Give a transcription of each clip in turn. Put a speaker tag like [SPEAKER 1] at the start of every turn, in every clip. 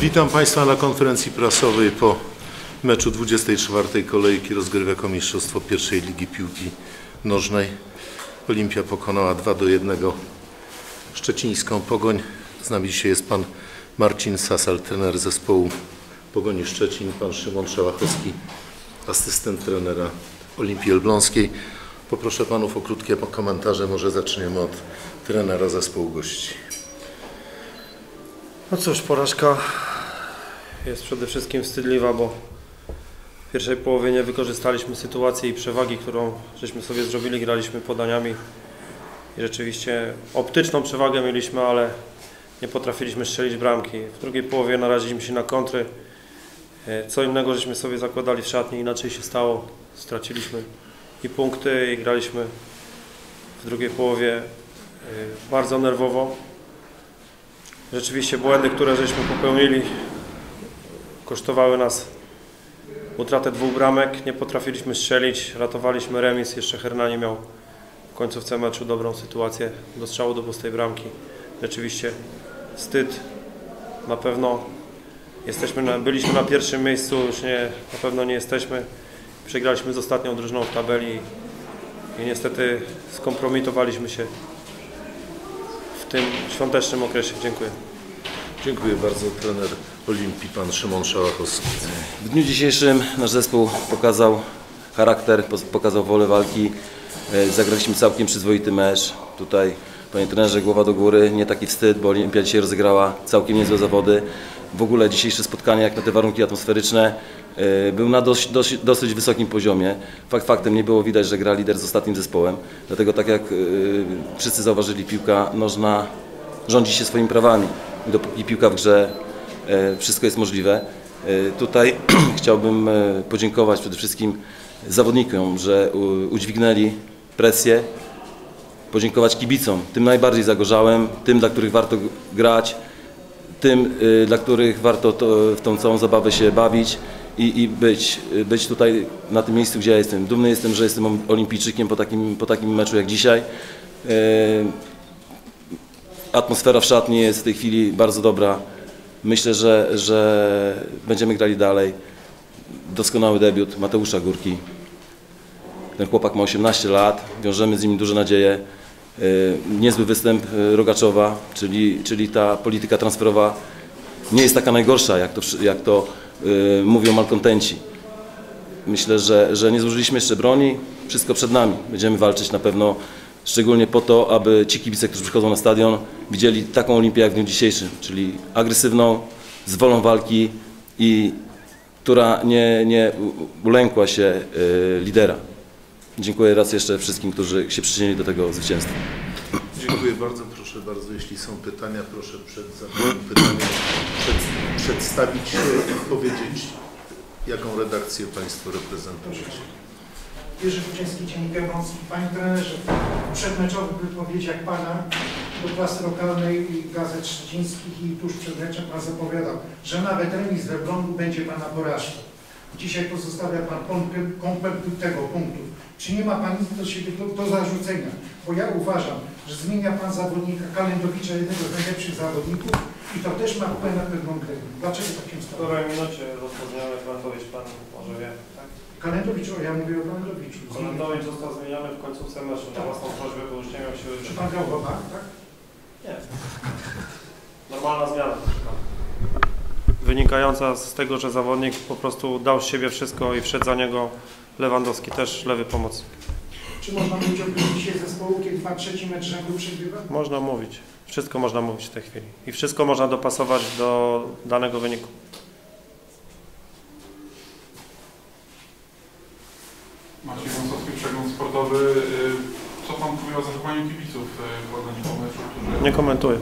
[SPEAKER 1] Witam Państwa na konferencji prasowej po meczu 24. kolejki rozgrywek o Mistrzostwo pierwszej Ligi Piłki Nożnej. Olimpia pokonała 2 do 1 szczecińską Pogoń. Z nami dzisiaj jest Pan Marcin Sasal, trener zespołu Pogoni Szczecin, Pan Szymon Szałachowski, asystent trenera Olimpii Elbląskiej. Poproszę Panów o krótkie komentarze. Może zaczniemy od trenera zespołu gości.
[SPEAKER 2] No cóż, porażka jest przede wszystkim wstydliwa, bo w pierwszej połowie nie wykorzystaliśmy sytuacji i przewagi, którą żeśmy sobie zrobili, graliśmy podaniami i rzeczywiście optyczną przewagę mieliśmy, ale nie potrafiliśmy strzelić bramki. W drugiej połowie naraziliśmy się na kontry. E, Co innego żeśmy sobie zakładali w szatni, inaczej się stało. Straciliśmy i punkty i graliśmy w drugiej połowie e, bardzo nerwowo. Rzeczywiście błędy, które żeśmy popełnili, kosztowały nas utratę dwóch bramek. Nie potrafiliśmy strzelić, ratowaliśmy remis. Jeszcze Hernani miał w końcówce meczu dobrą sytuację do strzału do pustej bramki. Rzeczywiście wstyd. Na pewno jesteśmy na, byliśmy na pierwszym miejscu, już nie, na pewno nie jesteśmy. Przegraliśmy z ostatnią drużyną w tabeli i niestety skompromitowaliśmy się tym świątecznym okresie. Dziękuję.
[SPEAKER 1] Dziękuję bardzo. Trener Olimpii, Pan Szymon Szałachowski.
[SPEAKER 3] W dniu dzisiejszym nasz zespół pokazał charakter, pokazał wolę walki. E, Zagraliśmy całkiem przyzwoity mecz. Tutaj, panie trenerze, głowa do góry, nie taki wstyd, bo Olimpia dzisiaj rozegrała całkiem niezłe zawody. W ogóle dzisiejsze spotkanie, jak na te warunki atmosferyczne, był na dosyć wysokim poziomie. Fakt faktem nie było widać, że gra lider z ostatnim zespołem. Dlatego tak jak e, wszyscy zauważyli, piłka nożna rządzi się swoimi prawami. Dopóki piłka w grze, e, wszystko jest możliwe. E, Tutaj chciałbym e, podziękować przede wszystkim zawodnikom, że udźwignęli presję. Podziękować kibicom, tym najbardziej zagorzałem, tym, dla których warto grać, tym, y, dla których warto to, w tą całą zabawę się bawić i, i być, być tutaj na tym miejscu, gdzie ja jestem. Dumny jestem, że jestem olimpijczykiem po takim, po takim meczu jak dzisiaj. Y, Atmosfera w szatni jest w tej chwili bardzo dobra. Myślę, że, że będziemy grali dalej. Doskonały debiut Mateusza Górki. Ten chłopak ma 18 lat, wiążemy z nim duże nadzieje. Y, Niezły występ y, Rogaczowa, czyli, czyli ta polityka transferowa nie jest taka najgorsza, jak to, jak to y, mówią malkontenci. Myślę, że, że nie zużyliśmy jeszcze broni, wszystko przed nami. Będziemy walczyć na pewno, szczególnie po to, aby ci kibice, którzy przychodzą na stadion, widzieli taką Olimpię jak w dniu dzisiejszym, czyli agresywną, z wolą walki i która nie, nie ulękła się y, lidera. Dziękuję raz jeszcze wszystkim, którzy się przyczynili do tego zwycięstwa.
[SPEAKER 1] Dziękuję bardzo. Proszę bardzo, jeśli są pytania, proszę przed zadaniem pytania przed, przedstawić się i powiedzieć, jaką redakcję Państwo reprezentujecie.
[SPEAKER 4] Jerzy Kuczyński, Dziennik Elbląski. Panie trenerze, w przedmeczowych wypowiedziach Pana do prasy lokalnej gazet szczecińskich i tuż przed meczem Pan zapowiadał, że nawet remis w Elblągu będzie Pana porażką. Dzisiaj pozostawia Pan komplet- komplet tego punktu. Czy nie ma Pan nic do siebie do, do zarzucenia? Bo ja uważam, że zmienia Pan zawodnika Kalendowicza, jednego z najlepszych zawodników i to też ma wpływ na pewną grę. Dlaczego tak się
[SPEAKER 2] W której minucie rozpoczynamy Kolendowicz, Pan może wie. Tak?
[SPEAKER 4] Kalendowicz, o ja mówię o Kalendowiczu.
[SPEAKER 2] Kolendowicz został zmieniony w końcówce meczu na własną prośbę, bo już nie miał siły.
[SPEAKER 4] Czy Pan grał w tak?
[SPEAKER 2] Nie. Normalna zmiana. proszę pana. Wynikająca z tego, że zawodnik po prostu dał z siebie wszystko i wszedł za niego Lewandowski, też lewy pomoc.
[SPEAKER 4] Czy można mówić o kryzysie zespołu, kiedy pan trzeci mecz rzędu przegrywa?
[SPEAKER 2] Można mówić. Wszystko można mówić w tej chwili. I wszystko można dopasować do danego wyniku.
[SPEAKER 5] Maciej Wąsowski, przegląd sportowy. Y, Co Pan powie o zachowaniu kibiców y, w organie po meczu, którzy...
[SPEAKER 2] Nie komentuję.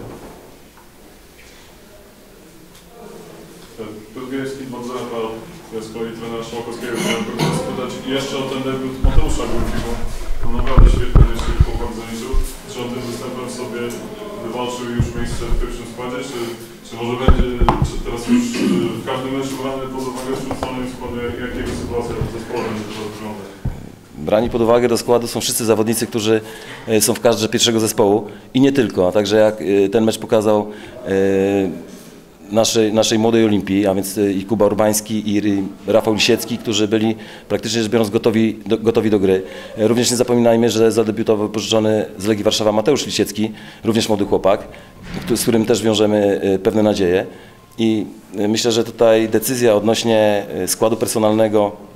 [SPEAKER 6] Podgórski Bodzera, ja z kolei trenera Szłakowskiego chciałem tylko spytać jeszcze o ten debiut Mateusza Górki, bo to naprawdę świetny wyścig chłopak zaliczył. Czy on tym występem sobie wywalczył już miejsce w pierwszym składzie, czy, czy może będzie, czy teraz już y, w każdym meczu brany pod uwagę w rzuconym składzie, jak jego sytuacja w zespole będzie teraz wyglądać?
[SPEAKER 3] Brani pod uwagę do składu są wszyscy zawodnicy, którzy e, są w kadrze pierwszego zespołu i nie tylko. A także jak e, ten mecz pokazał, naszej, naszej młodej Olimpii, a więc y, i Kuba Urbański i Rafał Lisiecki, którzy byli praktycznie rzecz biorąc gotowi do, gotowi do gry. Również nie zapominajmy, że zadebiutował pożyczony z Legii Warszawa Mateusz Lisiecki, również młody chłopak, z którym też wiążemy y, pewne nadzieje. I y, myślę, że tutaj decyzja odnośnie składu personalnego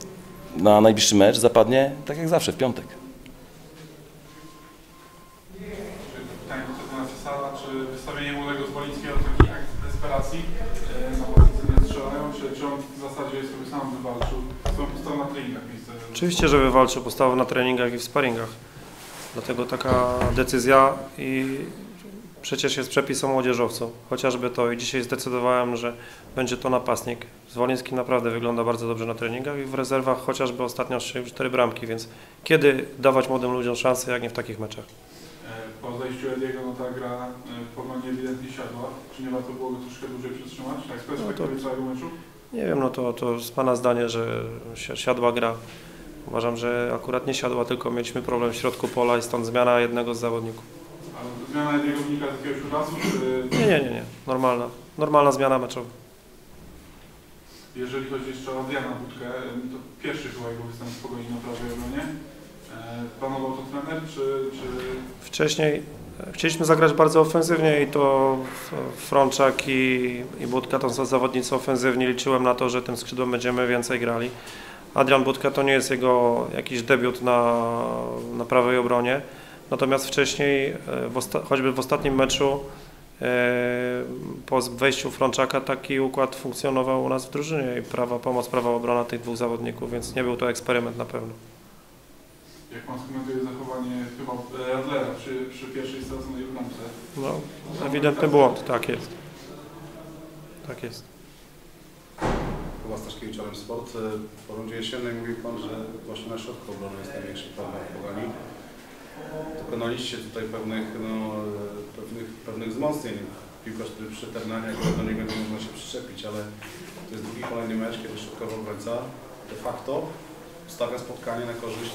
[SPEAKER 3] na najbliższy mecz zapadnie tak jak zawsze w piątek.
[SPEAKER 5] Pytanie do trenera Cesara, czy wystawienie młodego Zwolickiego to taki akt desperacji e, na pozycji niestrzeloną, czy, czy on w zasadzie sobie sam wywalczył swoją postawę na treningach miejsce?
[SPEAKER 2] Oczywiście, że wywalczył postawę na treningach i w sparingach. Dlatego taka decyzja i przecież jest przepis o młodzieżowcu. Chociażby to i dzisiaj zdecydowałem, że będzie to napastnik. Zwoliński naprawdę wygląda bardzo dobrze na treningach i w rezerwach chociażby ostatnio strzelił cztery bramki, więc kiedy dawać młodym ludziom szansę, jak nie w takich meczach?
[SPEAKER 5] E, Po zejściu Ediego, no ta gra e, ewidentnie siadła. Czy nie warto było go troszkę dłużej przytrzymać? Tak z perspektywy całego meczu?
[SPEAKER 2] Nie wiem, no to, to jest Pana zdanie, że si- siadła gra. Uważam, że akurat nie siadła, tylko mieliśmy problem w środku pola i stąd zmiana jednego z zawodników.
[SPEAKER 5] A zmiana Ediego wynika z jakiegoś urazu, czy
[SPEAKER 2] Nie, nie, nie, nie. Normalna. Normalna zmiana meczowa.
[SPEAKER 5] jeżeli chodzi jeszcze o Adriana Budkę, to pierwszy chyba jego występ w Pogoni na prawej obronie. E, Planował to trener, czy, czy
[SPEAKER 2] Wcześniej chcieliśmy zagrać bardzo ofensywnie i to Frączak i, i Budka to są zawodnicy ofensywni. Liczyłem na to, że tym skrzydłem będziemy więcej grali. Adrian Budka to nie jest jego jakiś debiut na, na prawej obronie. Natomiast wcześniej, e, w choćby w ostatnim meczu, e, po wejściu Frączaka taki układ funkcjonował u nas w drużynie i prawa pomoc, prawa obrona tych dwóch zawodników, więc nie był to eksperyment na pewno.
[SPEAKER 5] Jak pan skomentuje zachowanie chyba e, Adlera przy, przy pierwszej straconej bramce?
[SPEAKER 2] No, ewidentny błąd, tak jest. Tak jest.
[SPEAKER 7] Kuba Staszkiewicz, Arem Sport. Po rundzie jesiennej mówił Pan, że właśnie na środku obrony jest największy problem w Pogoni. Dokonaliście tutaj pewnych, no, e, pewnych, pewnych wzmocnień. Piłkarz, który przy Ternanie, akurat do niego nie można się przyczepić, ale to jest drugi kolejny mecz, kiedy środkowy obrońca de facto stawia spotkanie na korzyść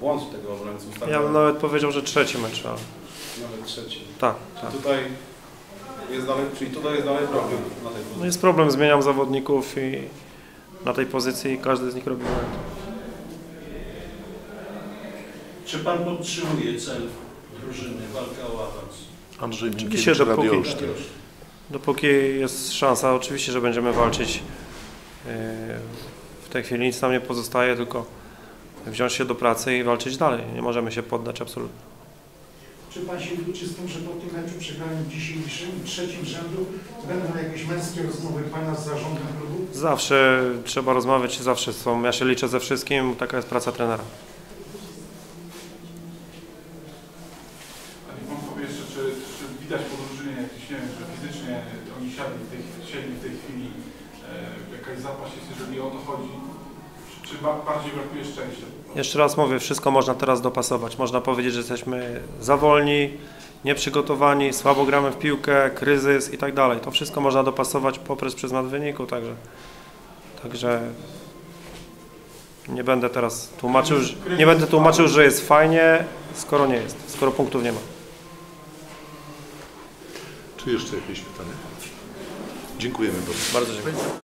[SPEAKER 7] błąd tego obrońcy. Ustawia
[SPEAKER 2] Ja bym nawet powiedział, że trzeci mecz, ale
[SPEAKER 7] nawet trzeci.
[SPEAKER 2] tak,
[SPEAKER 7] Czyli
[SPEAKER 2] tak.
[SPEAKER 7] tutaj jest dalej, czyli tutaj jest dalej problem na tej
[SPEAKER 2] No
[SPEAKER 7] pozycji.
[SPEAKER 2] jest problem, zmieniam zawodników i na tej pozycji każdy z nich robi błęd.
[SPEAKER 8] Czy pan podtrzymuje cel drużyny, walka o awans?
[SPEAKER 1] Andrzej
[SPEAKER 2] Oczywiście, dopóki-
[SPEAKER 1] Radio.
[SPEAKER 2] Dopóki jest szansa, oczywiście, że będziemy walczyć. Yy, W tej chwili nic nam nie pozostaje, tylko wziąć się do pracy i walczyć dalej. Nie możemy się poddać absolutnie.
[SPEAKER 4] Czy Pan się liczy z tym, że po tym meczu przegranym dzisiejszym i trzecim rzędu będą jakieś męskie rozmowy Pana z zarządem klubu?
[SPEAKER 2] Zawsze trzeba rozmawiać, zawsze są. Ja się liczę ze wszystkim, taka jest praca trenera.
[SPEAKER 5] A niech pan powie jeszcze, czy, czy widać po drużynie jakieś, nie wiem, że fizycznie oni siadli w tej, siedli w tej chwili, e, jakaś zapaść jest, jeżeli o to chodzi, czy, czy ba, bardziej brakuje szczęścia?
[SPEAKER 2] Jeszcze raz mówię, wszystko można teraz dopasować. Można powiedzieć, że jesteśmy za wolni, nieprzygotowani, słabo gramy w piłkę, kryzys i tak dalej. To wszystko można dopasować poprzez pryzmat wyniku, także, także nie będę teraz tłumaczył, że- nie będę tłumaczył, że jest fajnie, skoro nie jest, skoro punktów nie ma.
[SPEAKER 1] Czy jeszcze jakieś pytania? Dziękujemy bardzo.
[SPEAKER 2] Bardzo dziękuję.